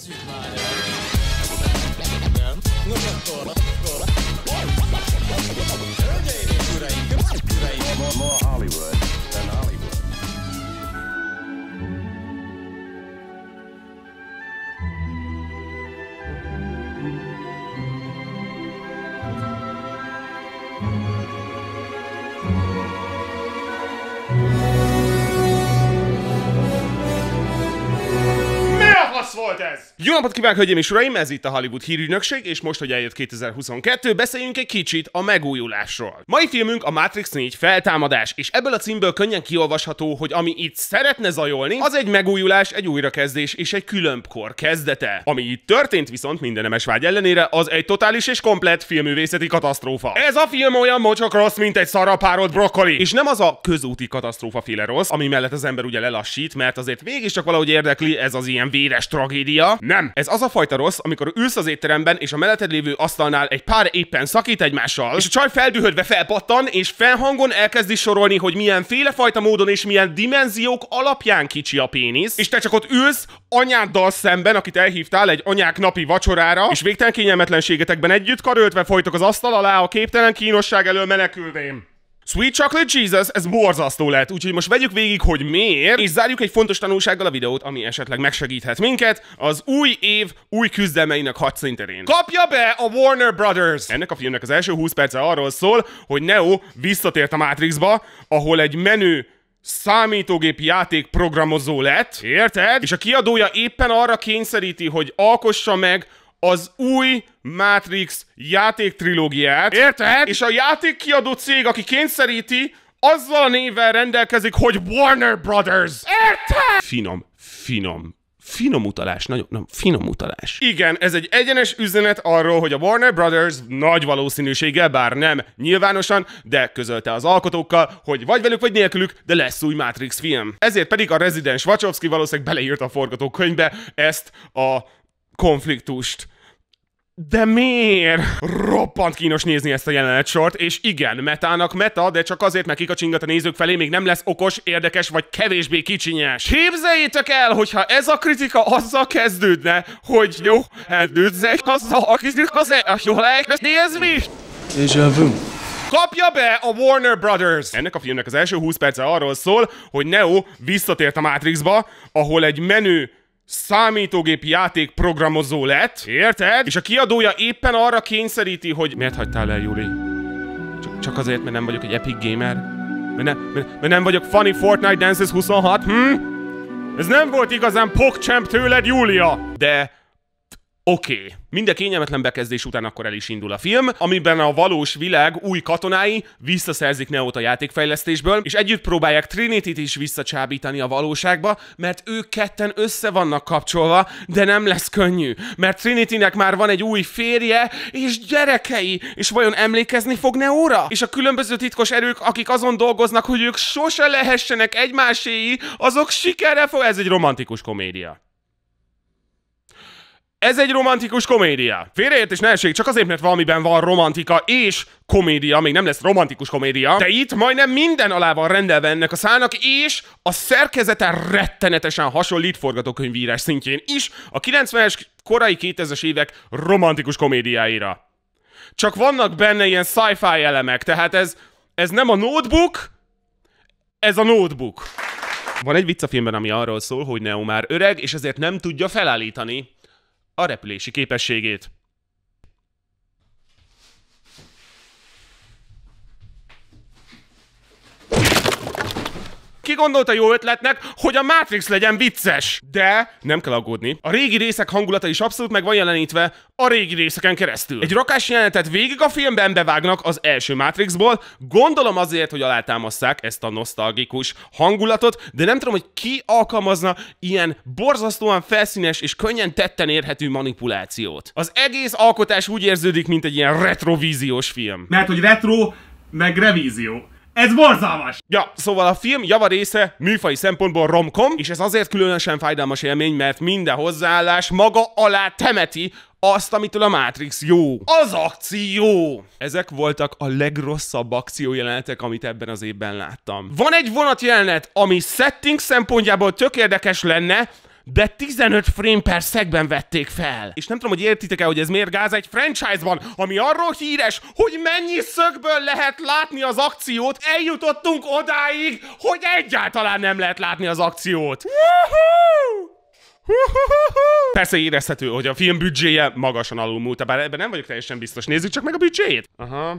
Everybody. Volt ez? Jó napot kívánok, hölgyeim és uraim, ez itt a Hollywood hírügynökség, és most, hogy eljött 2022, beszéljünk egy kicsit a megújulásról. Mai filmünk a Matrix 4 feltámadás, és ebből a címből könnyen kiolvasható, hogy ami itt szeretne zajolni, az egy megújulás, egy újrakezdés és egy különbkor kezdete. Ami itt történt viszont minden nemes vágy ellenére, az egy totális és komplett filmművészeti katasztrófa. Ez a film olyan mocsok rossz, mint egy szarapárolt brokkoli. És nem az a közúti katasztrófa féle rossz, ami mellett az ember ugye lelassít, mert azért végig csak valahogy érdekli ez az ilyen véres tragédia. Nem, ez az a fajta rossz, amikor ülsz az étteremben, és a melletted lévő asztalnál egy pár éppen szakít egymással, és a csaj feldühödve felpattan, és felhangon elkezdi sorolni, hogy milyen fajta módon és milyen dimenziók alapján kicsi a pénisz, és te csak ott ülsz anyáddal szemben, akit elhívtál egy anyák napi vacsorára, és végtelen kényelmetlenségetekben együtt karöltve folytok az asztal alá a képtelen kínosság elől menekülvén. Sweet Chocolate Jesus, ez borzasztó lett, úgyhogy most vegyük végig, hogy miért, és zárjuk egy fontos tanulsággal a videót, ami esetleg megsegíthet minket, az új év új küzdelmeinek hadszinterén. Kapja be a Warner Brothers! Ennek a filmnek az első 20 perce arról szól, hogy Neo visszatért a Matrixba, ahol egy menő számítógép játék programozó lett, érted? És a kiadója éppen arra kényszeríti, hogy alkossa meg az új Matrix játéktrilógiát. Érted? És a játékkiadó cég, aki kényszeríti, azzal a névvel rendelkezik, hogy Warner Brothers. Érted? Finom, finom, Finom utalás, nagyon, nagyon finom utalás. Igen, ez egy egyenes üzenet arról, hogy a Warner Brothers nagy valószínűséggel, bár nem nyilvánosan, de közölte az alkotókkal, hogy vagy velük, vagy nélkülük, de lesz új Matrix film. Ezért pedig a rezidens Wachowski valószínűleg beleírta a forgatókönyvbe ezt a konfliktust. De miért? Roppant kínos nézni ezt a jelenetsort, és igen, metának meta, de csak azért, mert kikacsingat a nézők felé, még nem lesz okos, érdekes vagy kevésbé kicsinyes. Képzeljétek el, hogyha ez a kritika azzal kezdődne, hogy jó, elődzegy azzal a kritika, az e- jól elkezdi ez mi? Déjà vu. Kapja be a Warner Brothers! Ennek a filmnek az első 20 perce arról szól, hogy Neo visszatért a Matrixba, ahol egy menő számítógép játék programozó lett, érted? És a kiadója éppen arra kényszeríti, hogy miért hagytál el, Juli? Csak, csak azért, mert nem vagyok egy epic gamer? Mert, ne, mert, mert nem vagyok funny Fortnite Dances 26, hm? Ez nem volt igazán pokchamp tőled, Júlia! De Oké. Okay. Minden kényelmetlen bekezdés után akkor el is indul a film, amiben a valós világ új katonái visszaszerzik Neót a játékfejlesztésből, és együtt próbálják Trinity-t is visszacsábítani a valóságba, mert ők ketten össze vannak kapcsolva, de nem lesz könnyű, mert Trinitynek már van egy új férje és gyerekei, és vajon emlékezni fog Neóra? És a különböző titkos erők, akik azon dolgoznak, hogy ők sose lehessenek egymáséi, azok sikerre fog... Ez egy romantikus komédia. Ez egy romantikus komédia. Félreértés ne essék, csak azért, mert valamiben van romantika és komédia, még nem lesz romantikus komédia, de itt majdnem minden alá van rendelve ennek a szálnak, és a szerkezete rettenetesen hasonlít forgatókönyvírás szintjén is a 90-es, korai 2000-es évek romantikus komédiáira. Csak vannak benne ilyen sci-fi elemek, tehát ez, ez nem a notebook, ez a notebook. Van egy vicc a filmben, ami arról szól, hogy Neo már öreg, és ezért nem tudja felállítani a repülési képességét. Ki gondolta jó ötletnek, hogy a Matrix legyen vicces? De nem kell aggódni. A régi részek hangulata is abszolút meg van jelenítve a régi részeken keresztül. Egy rakás jelenetet végig a filmben bevágnak az első Matrixból, gondolom azért, hogy alátámasszák ezt a nosztalgikus hangulatot, de nem tudom, hogy ki alkalmazna ilyen borzasztóan felszínes és könnyen tetten érhető manipulációt. Az egész alkotás úgy érződik, mint egy ilyen retrovíziós film. Mert hogy retro, meg revízió. Ez borzalmas! Ja, szóval a film java része műfai szempontból romkom, és ez azért különösen fájdalmas élmény, mert minden hozzáállás maga alá temeti azt, amitől a Matrix jó. Az akció! Ezek voltak a legrosszabb akciójelenetek, amit ebben az évben láttam. Van egy vonatjelenet, ami setting szempontjából tök érdekes lenne, de 15 frame per szegben vették fel. És nem tudom, hogy értitek-e, hogy ez miért gáz egy franchise-ban, ami arról híres, hogy mennyi szögből lehet látni az akciót, eljutottunk odáig, hogy egyáltalán nem lehet látni az akciót. Woohoo! Persze érezhető, hogy a film büdzséje magasan alulmúlt, bár ebben nem vagyok teljesen biztos. Nézzük csak meg a büdzséjét. Aha.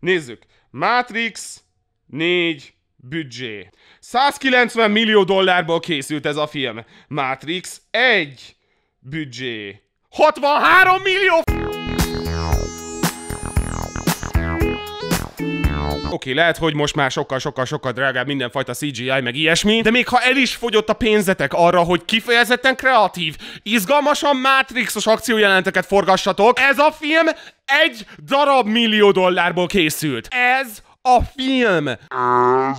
Nézzük. Matrix 4 büdzsé. 190 millió dollárból készült ez a film. Matrix 1 büdzsé. 63 millió Oké, okay, lehet, hogy most már sokkal-sokkal-sokkal drágább mindenfajta CGI, meg ilyesmi, de még ha el is fogyott a pénzetek arra, hogy kifejezetten kreatív, izgalmasan Matrixos akciójelenteket forgassatok, ez a film egy darab millió dollárból készült. Ez a film. Ez a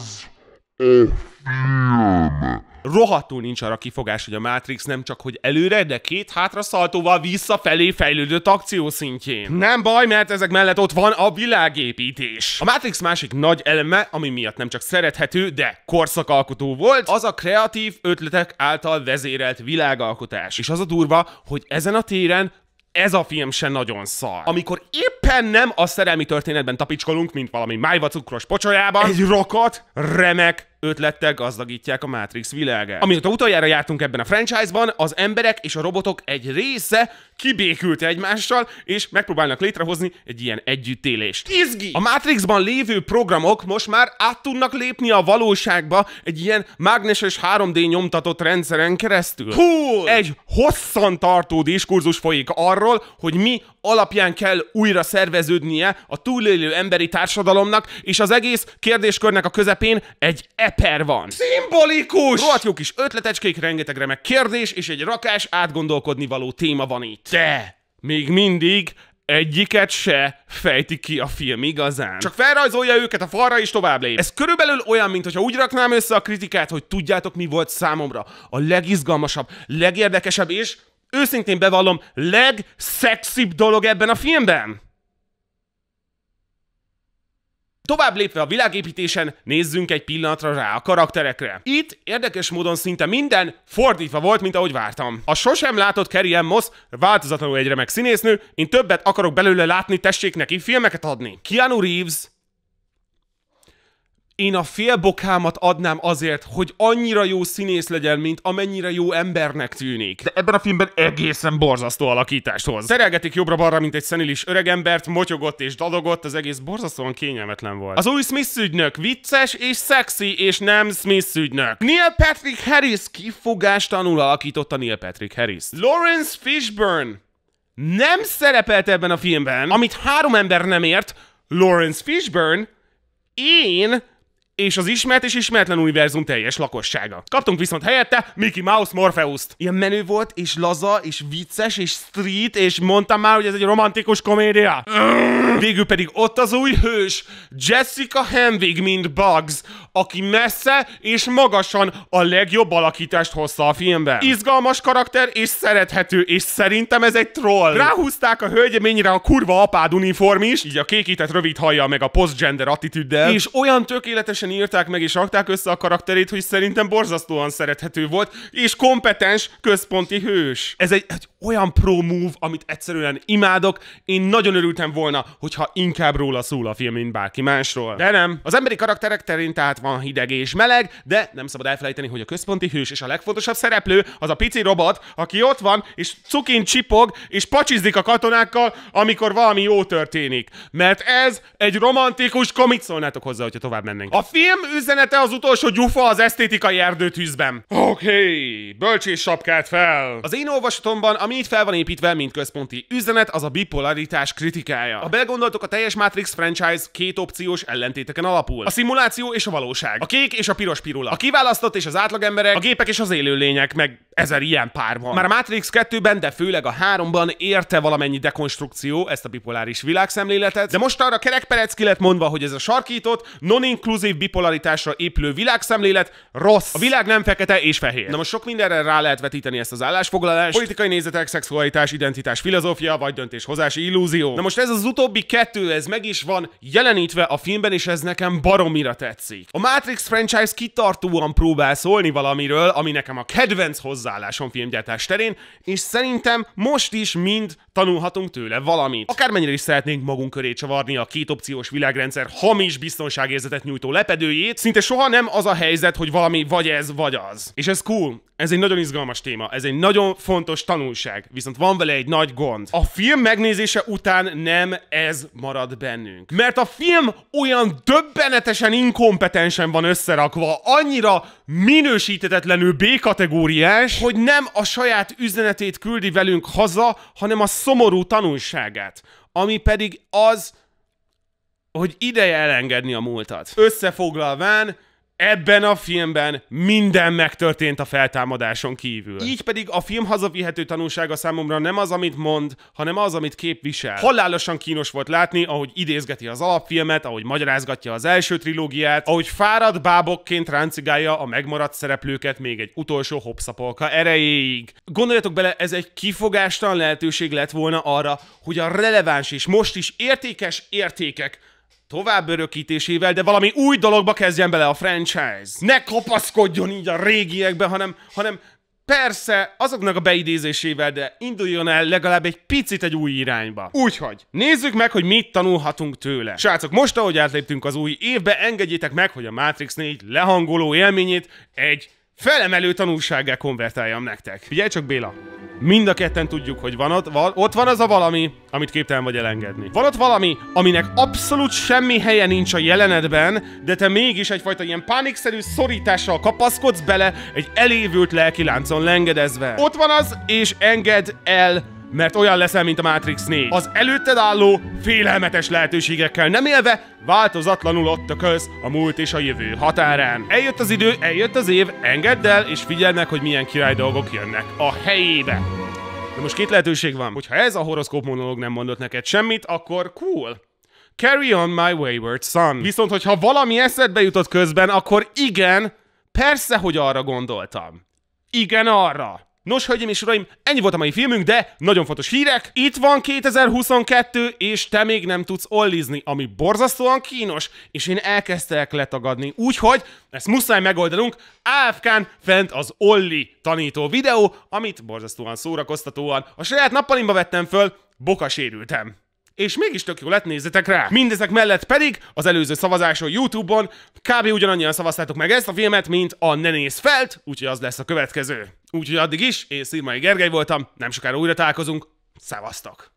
film rohadtul nincs arra kifogás, hogy a Matrix nem csak hogy előre, de két hátra szaltóval visszafelé fejlődött akció szintjén. Nem baj, mert ezek mellett ott van a világépítés. A Matrix másik nagy eleme, ami miatt nem csak szerethető, de korszakalkotó volt, az a kreatív ötletek által vezérelt világalkotás. És az a durva, hogy ezen a téren ez a film se nagyon szar. Amikor éppen nem a szerelmi történetben tapicskolunk, mint valami májva cukros pocsolyában, egy rokat remek ötlettel gazdagítják a Matrix világát. Amióta utoljára jártunk ebben a franchise-ban, az emberek és a robotok egy része kibékült egymással, és megpróbálnak létrehozni egy ilyen együttélést. Izgi! A Matrixban lévő programok most már át tudnak lépni a valóságba egy ilyen mágneses 3D nyomtatott rendszeren keresztül. Cool! Egy hosszan tartó diskurzus folyik arról, hogy mi alapján kell újra szerveződnie a túlélő emberi társadalomnak, és az egész kérdéskörnek a közepén egy eper van. Szimbolikus! Rohadt jó kis ötletecskék, rengeteg remek kérdés, és egy rakás átgondolkodni való téma van itt. De még mindig egyiket se fejti ki a film igazán. Csak felrajzolja őket a falra és tovább lép. Ez körülbelül olyan, mint úgy raknám össze a kritikát, hogy tudjátok mi volt számomra a legizgalmasabb, legérdekesebb és őszintén bevallom, legszexibb dolog ebben a filmben? Tovább lépve a világépítésen, nézzünk egy pillanatra rá a karakterekre. Itt érdekes módon szinte minden fordítva volt, mint ahogy vártam. A sosem látott Carrie Ann Moss változatlanul egy remek színésznő, én többet akarok belőle látni, tessék neki filmeket adni. Keanu Reeves én a félbokámat adnám azért, hogy annyira jó színész legyen, mint amennyire jó embernek tűnik. De ebben a filmben egészen borzasztó alakítást hoz. Szerelgetik jobbra-balra, mint egy szenilis öregembert, motyogott és dadogott, az egész borzasztóan kényelmetlen volt. Az új Smith ügynök vicces és szexi, és nem Smith ügynök. Neil Patrick Harris kifogástanul alakította Neil Patrick Harris. Lawrence Fishburne nem szerepelt ebben a filmben, amit három ember nem ért, Lawrence Fishburne, én és az ismert és ismeretlen univerzum teljes lakossága. Kaptunk viszont helyette Mickey Mouse Morpheus-t. Ilyen menő volt, és laza, és vicces, és street, és mondtam már, hogy ez egy romantikus komédia. Végül pedig ott az új hős, Jessica Henwig, mint Bugs, aki messze és magasan a legjobb alakítást hozta a filmben. Izgalmas karakter és szerethető, és szerintem ez egy troll. Ráhúzták a hölgyeményre a kurva apád uniform is, így a kékített rövid hajjal meg a postgender attitűddel, és olyan tökéletes ügyesen írták meg és rakták össze a karakterét, hogy szerintem borzasztóan szerethető volt, és kompetens központi hős. Ez egy, egy olyan pro move, amit egyszerűen imádok. Én nagyon örültem volna, hogyha inkább róla szól a film, mint bárki másról. De nem. Az emberi karakterek terén tehát van hideg és meleg, de nem szabad elfelejteni, hogy a központi hős és a legfontosabb szereplő az a pici robot, aki ott van, és cukin csipog, és pacsizdik a katonákkal, amikor valami jó történik. Mert ez egy romantikus komik, szólnátok hozzá, hogyha tovább mennénk. A film üzenete az utolsó gyufa az esztétikai erdőtűzben. Oké, okay, bölcsés sapkát fel. Az én olvasatomban, ami itt fel van építve, mint központi üzenet, az a bipolaritás kritikája. Ha belegondoltok, a teljes Matrix franchise két opciós ellentéteken alapul. A szimuláció és a valóság. A kék és a piros pirula. A kiválasztott és az átlagemberek, a gépek és az élőlények, meg ezer ilyen pár van. Már a Matrix 2-ben, de főleg a 3-ban érte valamennyi dekonstrukció ezt a bipoláris világszemléletet, de most arra kerekperecki lett mondva, hogy ez a sarkított, non-inkluzív bipolaritásra épülő világszemlélet rossz. A világ nem fekete és fehér. Na most sok mindenre rá lehet vetíteni ezt az állásfoglalást. Politikai nézetek, szexualitás, identitás, filozófia vagy döntéshozási illúzió. Na most ez az utóbbi kettő, ez meg is van jelenítve a filmben, és ez nekem baromira tetszik. A Matrix franchise kitartóan próbál szólni valamiről, ami nekem a kedvenc hozzáállásom filmgyártás terén, és szerintem most is mind tanulhatunk tőle valamit. Akármennyire is szeretnénk magunk köré csavarni a két opciós világrendszer hamis biztonságérzetet nyújtó lepedőjét, szinte soha nem az a helyzet, hogy valami vagy ez, vagy az. És ez cool. Ez egy nagyon izgalmas téma, ez egy nagyon fontos tanulság, viszont van vele egy nagy gond. A film megnézése után nem ez marad bennünk. Mert a film olyan döbbenetesen inkompetensen van összerakva, annyira minősítetetlenül B-kategóriás, hogy nem a saját üzenetét küldi velünk haza, hanem a szomorú tanulságát. Ami pedig az, hogy ideje elengedni a múltat. Összefoglalván, Ebben a filmben minden megtörtént a feltámadáson kívül. Így pedig a film hazavihető tanulsága számomra nem az, amit mond, hanem az, amit képvisel. Halálosan kínos volt látni, ahogy idézgeti az alapfilmet, ahogy magyarázgatja az első trilógiát, ahogy fárad bábokként ráncigálja a megmaradt szereplőket még egy utolsó hopszapolka erejéig. Gondoljatok bele, ez egy kifogástalan lehetőség lett volna arra, hogy a releváns és most is értékes értékek tovább örökítésével, de valami új dologba kezdjen bele a franchise. Ne kapaszkodjon így a régiekbe, hanem, hanem Persze, azoknak a beidézésével, de induljon el legalább egy picit egy új irányba. Úgyhogy, nézzük meg, hogy mit tanulhatunk tőle. Srácok, most ahogy átléptünk az új évbe, engedjétek meg, hogy a Matrix 4 lehangoló élményét egy felemelő tanulsággá konvertáljam nektek. Figyelj csak Béla, mind a ketten tudjuk, hogy van ott, van, ott van az a valami, amit képtelen vagy elengedni. Van ott valami, aminek abszolút semmi helye nincs a jelenetben, de te mégis egyfajta ilyen pánikszerű szorítással kapaszkodsz bele egy elévült lelki láncon lengedezve. Ott van az, és enged el mert olyan leszel, mint a Matrix 4. Az előtted álló, félelmetes lehetőségekkel nem élve, változatlanul ott a köz a múlt és a jövő határán. Eljött az idő, eljött az év, engedd el, és figyeld meg, hogy milyen király dolgok jönnek a helyébe. De most két lehetőség van. Hogyha ez a horoszkóp monológ nem mondott neked semmit, akkor cool. Carry on my wayward son. Viszont, hogyha valami eszedbe jutott közben, akkor igen, persze, hogy arra gondoltam. Igen arra. Nos, hölgyeim és uraim, ennyi volt a mai filmünk, de nagyon fontos hírek. Itt van 2022, és te még nem tudsz ollizni, ami borzasztóan kínos, és én elkezdtek letagadni. Úgyhogy ezt muszáj megoldanunk. AFK-n fent az Olli tanító videó, amit borzasztóan szórakoztatóan a saját nappalimba vettem föl, boka sérültem. És mégis tök jó lett, nézzetek rá! Mindezek mellett pedig az előző szavazáson YouTube-on kb. ugyanannyian szavaztátok meg ezt a filmet, mint a Ne néz felt, úgyhogy az lesz a következő. Úgyhogy addig is, én Szirmai Gergely voltam, nem sokára újra találkozunk, szevasztok!